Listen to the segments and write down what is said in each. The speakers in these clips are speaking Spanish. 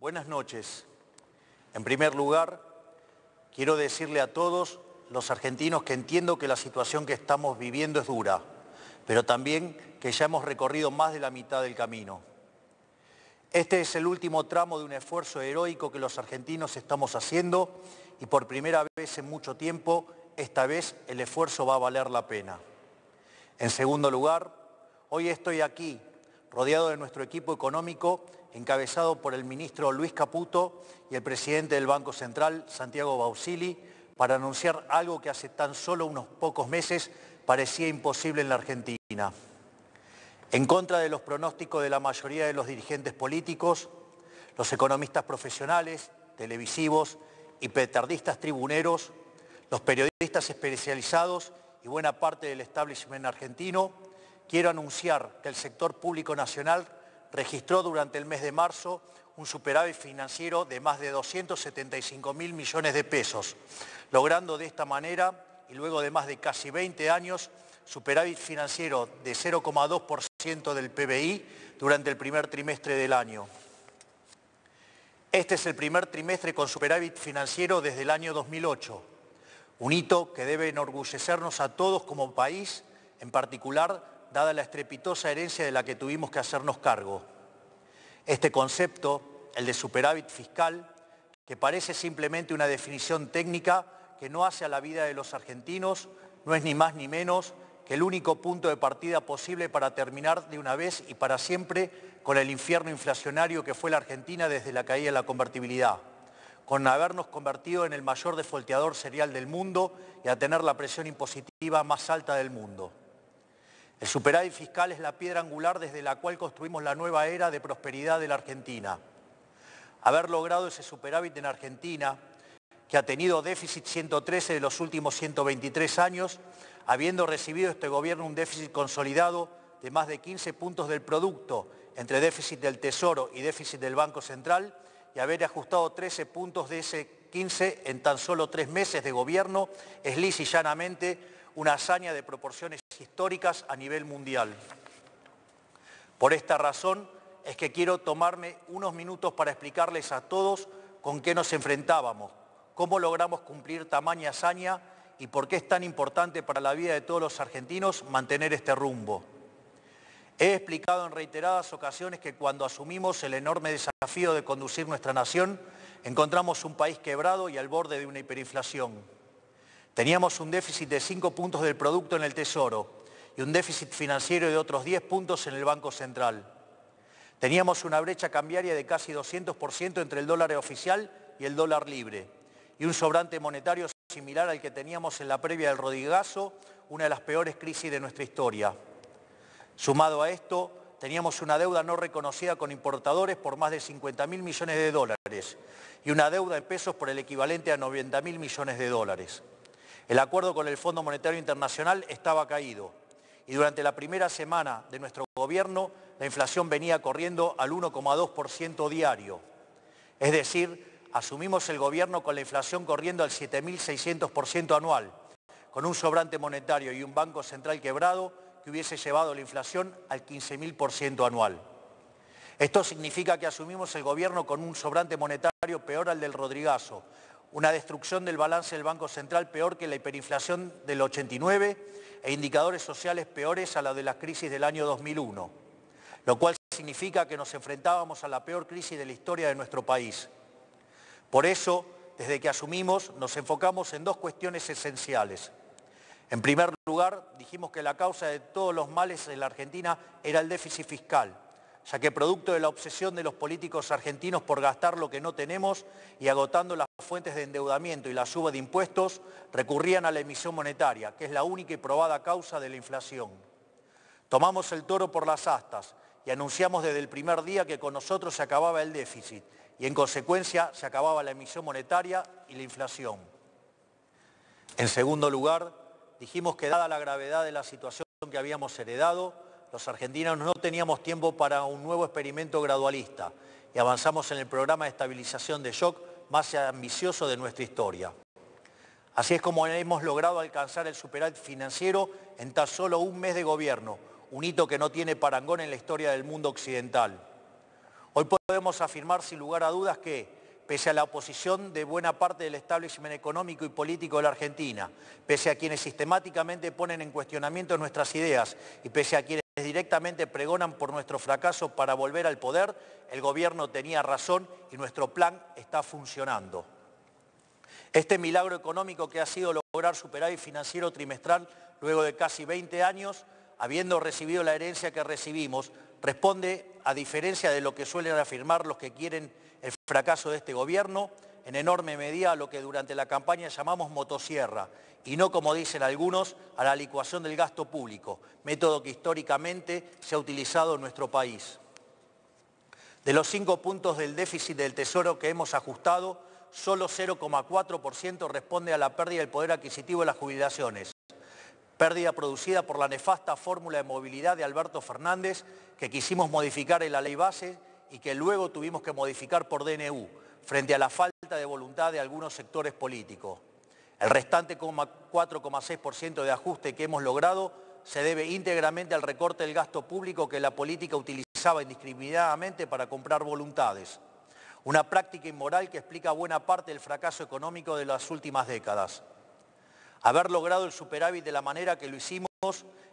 Buenas noches. En primer lugar, quiero decirle a todos los argentinos que entiendo que la situación que estamos viviendo es dura, pero también que ya hemos recorrido más de la mitad del camino. Este es el último tramo de un esfuerzo heroico que los argentinos estamos haciendo y por primera vez en mucho tiempo, esta vez el esfuerzo va a valer la pena. En segundo lugar, hoy estoy aquí, rodeado de nuestro equipo económico, encabezado por el ministro Luis Caputo y el presidente del Banco Central, Santiago Bausili, para anunciar algo que hace tan solo unos pocos meses parecía imposible en la Argentina. En contra de los pronósticos de la mayoría de los dirigentes políticos, los economistas profesionales, televisivos y petardistas tribuneros, los periodistas especializados y buena parte del establishment argentino, quiero anunciar que el sector público nacional registró durante el mes de marzo un superávit financiero de más de 275 mil millones de pesos, logrando de esta manera, y luego de más de casi 20 años, superávit financiero de 0,2% del PBI durante el primer trimestre del año. Este es el primer trimestre con superávit financiero desde el año 2008, un hito que debe enorgullecernos a todos como país, en particular dada la estrepitosa herencia de la que tuvimos que hacernos cargo. Este concepto, el de superávit fiscal, que parece simplemente una definición técnica que no hace a la vida de los argentinos, no es ni más ni menos que el único punto de partida posible para terminar de una vez y para siempre con el infierno inflacionario que fue la Argentina desde la caída de la convertibilidad, con habernos convertido en el mayor defolteador serial del mundo y a tener la presión impositiva más alta del mundo. El superávit fiscal es la piedra angular desde la cual construimos la nueva era de prosperidad de la Argentina. Haber logrado ese superávit en Argentina, que ha tenido déficit 113 de los últimos 123 años, habiendo recibido este gobierno un déficit consolidado de más de 15 puntos del producto entre déficit del Tesoro y déficit del Banco Central y haber ajustado 13 puntos de ese 15 en tan solo tres meses de gobierno es lisa y llanamente una hazaña de proporciones históricas a nivel mundial. Por esta razón es que quiero tomarme unos minutos para explicarles a todos con qué nos enfrentábamos, cómo logramos cumplir tamaña hazaña y por qué es tan importante para la vida de todos los argentinos mantener este rumbo. He explicado en reiteradas ocasiones que cuando asumimos el enorme desafío de conducir nuestra nación, encontramos un país quebrado y al borde de una hiperinflación. Teníamos un déficit de 5 puntos del producto en el Tesoro y un déficit financiero de otros 10 puntos en el Banco Central. Teníamos una brecha cambiaria de casi 200% entre el dólar oficial y el dólar libre y un sobrante monetario similar al que teníamos en la previa del Rodigazo, una de las peores crisis de nuestra historia. Sumado a esto, teníamos una deuda no reconocida con importadores por más de 50 mil millones de dólares y una deuda en pesos por el equivalente a 90 mil millones de dólares. El acuerdo con el Fondo Monetario Internacional estaba caído y durante la primera semana de nuestro gobierno la inflación venía corriendo al 1,2% diario. Es decir, asumimos el gobierno con la inflación corriendo al 7.600% anual, con un sobrante monetario y un banco central quebrado que hubiese llevado la inflación al 15.000% anual. Esto significa que asumimos el gobierno con un sobrante monetario peor al del Rodrigazo, una destrucción del balance del Banco Central peor que la hiperinflación del 89 e indicadores sociales peores a la de la crisis del año 2001, lo cual significa que nos enfrentábamos a la peor crisis de la historia de nuestro país por eso, desde que asumimos, nos enfocamos en dos cuestiones esenciales. En primer lugar, dijimos que la causa de todos los males en la Argentina era el déficit fiscal, ya que producto de la obsesión de los políticos argentinos por gastar lo que no tenemos y agotando las fuentes de endeudamiento y la suba de impuestos, recurrían a la emisión monetaria, que es la única y probada causa de la inflación. Tomamos el toro por las astas y anunciamos desde el primer día que con nosotros se acababa el déficit y en consecuencia se acababa la emisión monetaria y la inflación. En segundo lugar, dijimos que dada la gravedad de la situación que habíamos heredado, los argentinos no teníamos tiempo para un nuevo experimento gradualista y avanzamos en el programa de estabilización de shock más ambicioso de nuestra historia. Así es como hemos logrado alcanzar el superávit financiero en tan solo un mes de gobierno, un hito que no tiene parangón en la historia del mundo occidental. Hoy podemos afirmar sin lugar a dudas que, pese a la oposición de buena parte del establishment económico y político de la Argentina, pese a quienes sistemáticamente ponen en cuestionamiento nuestras ideas y pese a quienes directamente pregonan por nuestro fracaso para volver al poder, el gobierno tenía razón y nuestro plan está funcionando. Este milagro económico que ha sido lograr superávit financiero trimestral luego de casi 20 años, habiendo recibido la herencia que recibimos, responde, a diferencia de lo que suelen afirmar los que quieren el fracaso de este gobierno, en enorme medida a lo que durante la campaña llamamos motosierra, y no, como dicen algunos, a la licuación del gasto público, método que históricamente se ha utilizado en nuestro país. De los cinco puntos del déficit del Tesoro que hemos ajustado, solo 0,4% responde a la pérdida del poder adquisitivo de las jubilaciones, pérdida producida por la nefasta fórmula de movilidad de Alberto Fernández que quisimos modificar en la ley base y que luego tuvimos que modificar por DNU, frente a la falta de voluntad de algunos sectores políticos. El restante 4,6% de ajuste que hemos logrado se debe íntegramente al recorte del gasto público que la política utilizaba indiscriminadamente para comprar voluntades. Una práctica inmoral que explica buena parte del fracaso económico de las últimas décadas. Haber logrado el superávit de la manera que lo hicimos,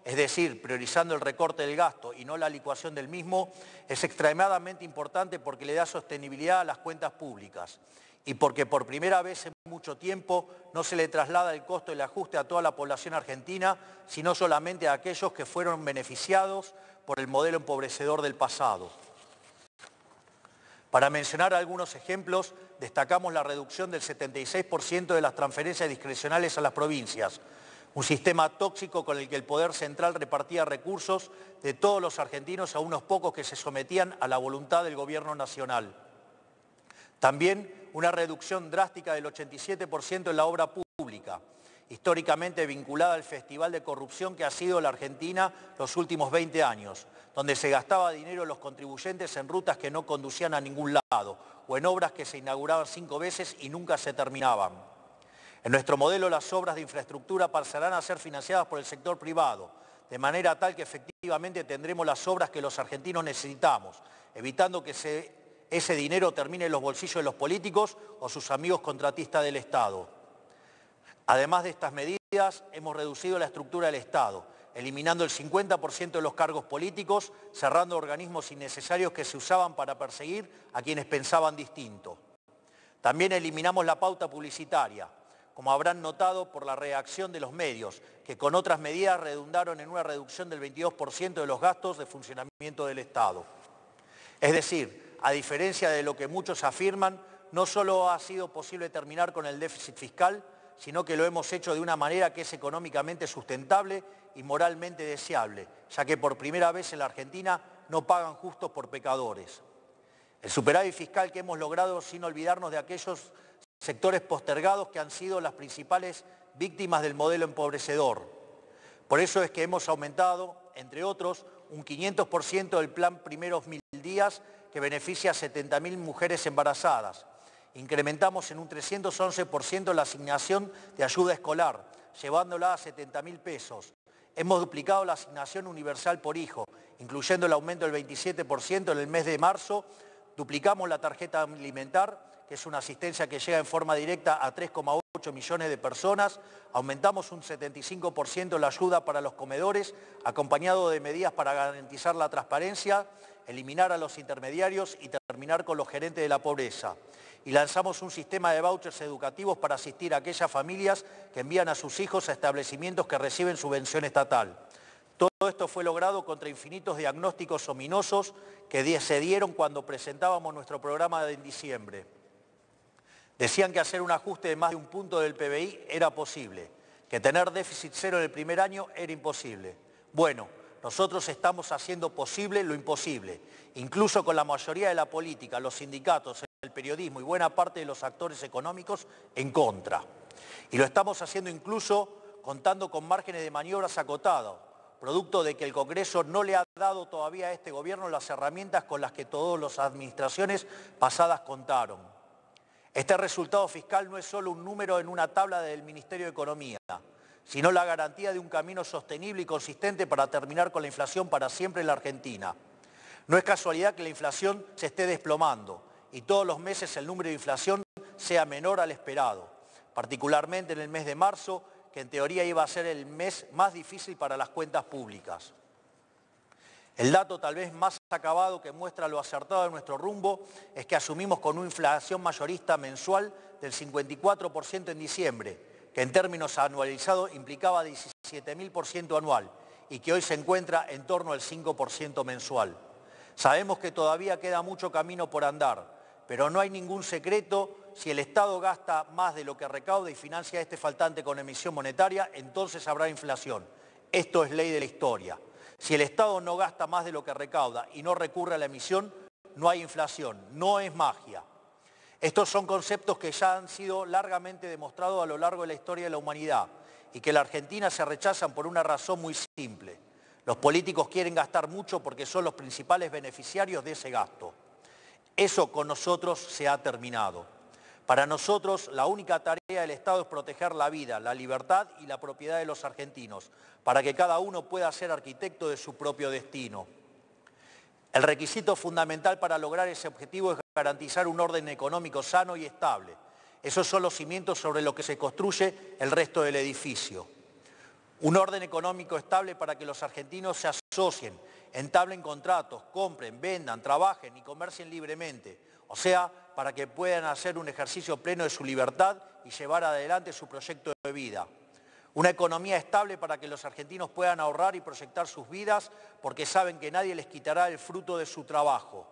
es decir, priorizando el recorte del gasto y no la licuación del mismo, es extremadamente importante porque le da sostenibilidad a las cuentas públicas y porque por primera vez en mucho tiempo no se le traslada el costo del ajuste a toda la población argentina, sino solamente a aquellos que fueron beneficiados por el modelo empobrecedor del pasado. Para mencionar algunos ejemplos, destacamos la reducción del 76% de las transferencias discrecionales a las provincias, un sistema tóxico con el que el Poder Central repartía recursos de todos los argentinos a unos pocos que se sometían a la voluntad del Gobierno Nacional. También una reducción drástica del 87% en la obra pública, históricamente vinculada al festival de corrupción que ha sido la Argentina los últimos 20 años, donde se gastaba dinero los contribuyentes en rutas que no conducían a ningún lado o en obras que se inauguraban cinco veces y nunca se terminaban. En nuestro modelo las obras de infraestructura pasarán a ser financiadas por el sector privado, de manera tal que efectivamente tendremos las obras que los argentinos necesitamos, evitando que ese dinero termine en los bolsillos de los políticos o sus amigos contratistas del Estado. Además de estas medidas, hemos reducido la estructura del Estado, eliminando el 50% de los cargos políticos, cerrando organismos innecesarios que se usaban para perseguir a quienes pensaban distinto. También eliminamos la pauta publicitaria, como habrán notado por la reacción de los medios, que con otras medidas redundaron en una reducción del 22% de los gastos de funcionamiento del Estado. Es decir, a diferencia de lo que muchos afirman, no solo ha sido posible terminar con el déficit fiscal, sino que lo hemos hecho de una manera que es económicamente sustentable y moralmente deseable, ya que por primera vez en la Argentina no pagan justos por pecadores. El superávit fiscal que hemos logrado sin olvidarnos de aquellos sectores postergados que han sido las principales víctimas del modelo empobrecedor. Por eso es que hemos aumentado, entre otros, un 500% del plan Primeros Mil Días que beneficia a 70.000 mujeres embarazadas. Incrementamos en un 311% la asignación de ayuda escolar, llevándola a 70.000 pesos. Hemos duplicado la asignación universal por hijo, incluyendo el aumento del 27% en el mes de marzo. Duplicamos la tarjeta alimentar, que es una asistencia que llega en forma directa a 3,8 millones de personas. Aumentamos un 75% la ayuda para los comedores, acompañado de medidas para garantizar la transparencia, eliminar a los intermediarios y terminar con los gerentes de la pobreza y lanzamos un sistema de vouchers educativos para asistir a aquellas familias que envían a sus hijos a establecimientos que reciben subvención estatal. Todo esto fue logrado contra infinitos diagnósticos ominosos que se dieron cuando presentábamos nuestro programa en diciembre. Decían que hacer un ajuste de más de un punto del PBI era posible, que tener déficit cero en el primer año era imposible. Bueno, nosotros estamos haciendo posible lo imposible, incluso con la mayoría de la política, los sindicatos, el periodismo y buena parte de los actores económicos en contra. Y lo estamos haciendo incluso contando con márgenes de maniobras acotados, producto de que el Congreso no le ha dado todavía a este gobierno las herramientas con las que todas las administraciones pasadas contaron. Este resultado fiscal no es solo un número en una tabla del Ministerio de Economía, sino la garantía de un camino sostenible y consistente para terminar con la inflación para siempre en la Argentina. No es casualidad que la inflación se esté desplomando y todos los meses el número de inflación sea menor al esperado, particularmente en el mes de marzo, que en teoría iba a ser el mes más difícil para las cuentas públicas. El dato tal vez más acabado que muestra lo acertado de nuestro rumbo es que asumimos con una inflación mayorista mensual del 54% en diciembre, que en términos anualizados implicaba 17.000% anual y que hoy se encuentra en torno al 5% mensual. Sabemos que todavía queda mucho camino por andar, pero no hay ningún secreto, si el Estado gasta más de lo que recauda y financia este faltante con emisión monetaria, entonces habrá inflación. Esto es ley de la historia. Si el Estado no gasta más de lo que recauda y no recurre a la emisión, no hay inflación, no es magia. Estos son conceptos que ya han sido largamente demostrados a lo largo de la historia de la humanidad y que en la Argentina se rechazan por una razón muy simple. Los políticos quieren gastar mucho porque son los principales beneficiarios de ese gasto. Eso con nosotros se ha terminado. Para nosotros la única tarea del Estado es proteger la vida, la libertad y la propiedad de los argentinos, para que cada uno pueda ser arquitecto de su propio destino. El requisito fundamental para lograr ese objetivo es garantizar un orden económico sano y estable. Esos son los cimientos sobre los que se construye el resto del edificio. Un orden económico estable para que los argentinos se asocien, entablen contratos, compren, vendan, trabajen y comercien libremente. O sea, para que puedan hacer un ejercicio pleno de su libertad y llevar adelante su proyecto de vida. Una economía estable para que los argentinos puedan ahorrar y proyectar sus vidas porque saben que nadie les quitará el fruto de su trabajo.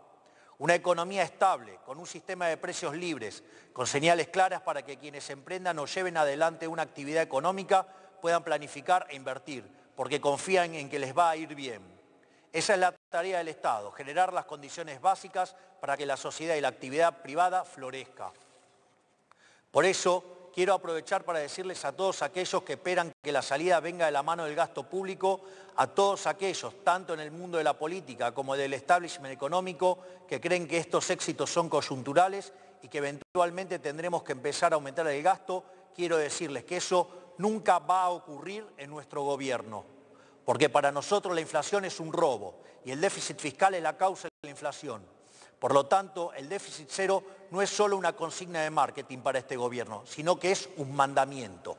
Una economía estable, con un sistema de precios libres, con señales claras para que quienes emprendan o lleven adelante una actividad económica puedan planificar e invertir, porque confían en que les va a ir bien. Esa es la tarea del Estado, generar las condiciones básicas para que la sociedad y la actividad privada florezca. Por eso, quiero aprovechar para decirles a todos aquellos que esperan que la salida venga de la mano del gasto público, a todos aquellos, tanto en el mundo de la política como del establishment económico, que creen que estos éxitos son coyunturales y que eventualmente tendremos que empezar a aumentar el gasto, quiero decirles que eso nunca va a ocurrir en nuestro gobierno, porque para nosotros la inflación es un robo y el déficit fiscal es la causa de la inflación. Por lo tanto, el déficit cero no es solo una consigna de marketing para este gobierno, sino que es un mandamiento.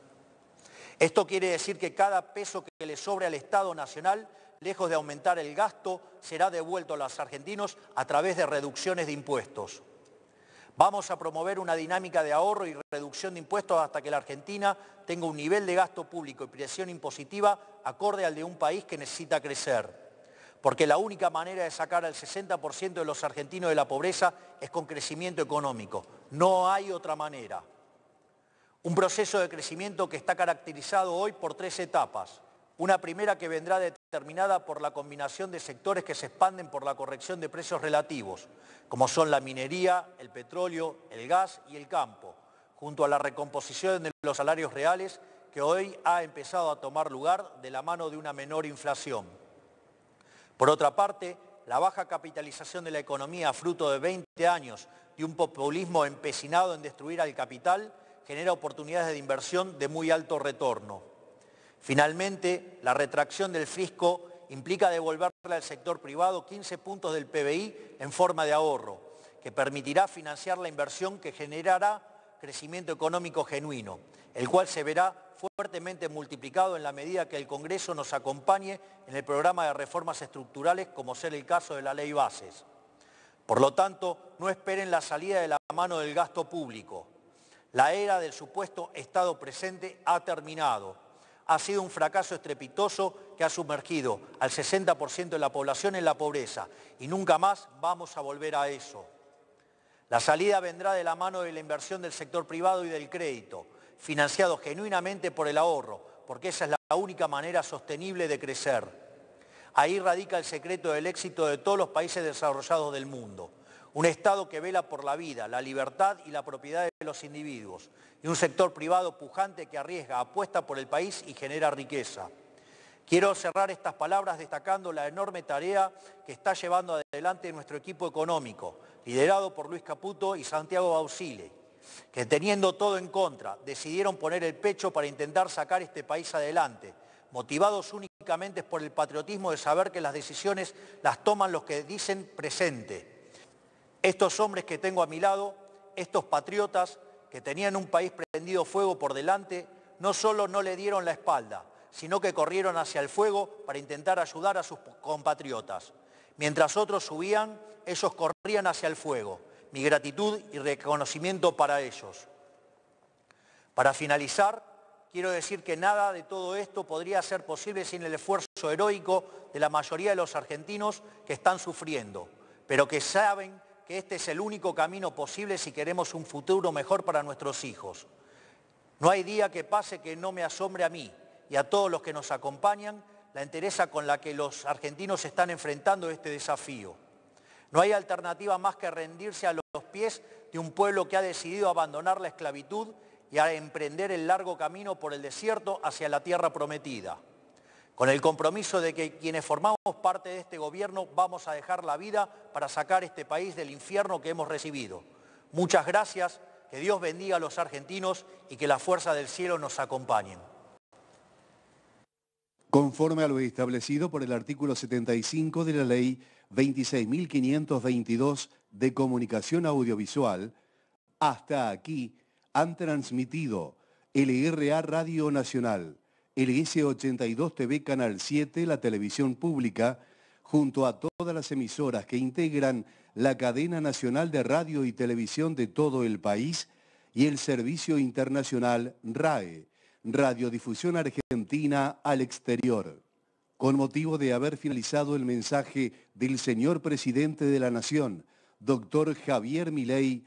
Esto quiere decir que cada peso que le sobre al Estado Nacional, lejos de aumentar el gasto, será devuelto a los argentinos a través de reducciones de impuestos. Vamos a promover una dinámica de ahorro y reducción de impuestos hasta que la Argentina tenga un nivel de gasto público y presión impositiva acorde al de un país que necesita crecer. Porque la única manera de sacar al 60% de los argentinos de la pobreza es con crecimiento económico. No hay otra manera. Un proceso de crecimiento que está caracterizado hoy por tres etapas. Una primera que vendrá determinada por la combinación de sectores que se expanden por la corrección de precios relativos, como son la minería, el petróleo, el gas y el campo, junto a la recomposición de los salarios reales que hoy ha empezado a tomar lugar de la mano de una menor inflación. Por otra parte, la baja capitalización de la economía fruto de 20 años de un populismo empecinado en destruir al capital genera oportunidades de inversión de muy alto retorno. Finalmente, la retracción del fisco implica devolverle al sector privado 15 puntos del PBI en forma de ahorro, que permitirá financiar la inversión que generará crecimiento económico genuino, el cual se verá fuertemente multiplicado en la medida que el Congreso nos acompañe en el programa de reformas estructurales, como ser el caso de la ley bases. Por lo tanto, no esperen la salida de la mano del gasto público. La era del supuesto Estado presente ha terminado ha sido un fracaso estrepitoso que ha sumergido al 60% de la población en la pobreza y nunca más vamos a volver a eso. La salida vendrá de la mano de la inversión del sector privado y del crédito, financiado genuinamente por el ahorro, porque esa es la única manera sostenible de crecer. Ahí radica el secreto del éxito de todos los países desarrollados del mundo. Un Estado que vela por la vida, la libertad y la propiedad de los individuos. Y un sector privado pujante que arriesga, apuesta por el país y genera riqueza. Quiero cerrar estas palabras destacando la enorme tarea que está llevando adelante nuestro equipo económico, liderado por Luis Caputo y Santiago Bausile, que teniendo todo en contra, decidieron poner el pecho para intentar sacar este país adelante, motivados únicamente por el patriotismo de saber que las decisiones las toman los que dicen presente. Estos hombres que tengo a mi lado, estos patriotas que tenían un país prendido fuego por delante, no solo no le dieron la espalda, sino que corrieron hacia el fuego para intentar ayudar a sus compatriotas. Mientras otros subían, ellos corrían hacia el fuego. Mi gratitud y reconocimiento para ellos. Para finalizar, quiero decir que nada de todo esto podría ser posible sin el esfuerzo heroico de la mayoría de los argentinos que están sufriendo, pero que saben que este es el único camino posible si queremos un futuro mejor para nuestros hijos. No hay día que pase que no me asombre a mí y a todos los que nos acompañan la entereza con la que los argentinos están enfrentando este desafío. No hay alternativa más que rendirse a los pies de un pueblo que ha decidido abandonar la esclavitud y a emprender el largo camino por el desierto hacia la tierra prometida con el compromiso de que quienes formamos parte de este gobierno vamos a dejar la vida para sacar este país del infierno que hemos recibido. Muchas gracias, que Dios bendiga a los argentinos y que la fuerza del cielo nos acompañe. Conforme a lo establecido por el artículo 75 de la Ley 26.522 de Comunicación Audiovisual, hasta aquí han transmitido LRA Radio Nacional el S82 TV Canal 7, la televisión pública, junto a todas las emisoras que integran la cadena nacional de radio y televisión de todo el país y el servicio internacional RAE, Radiodifusión Argentina al exterior. Con motivo de haber finalizado el mensaje del señor presidente de la Nación, doctor Javier Milei,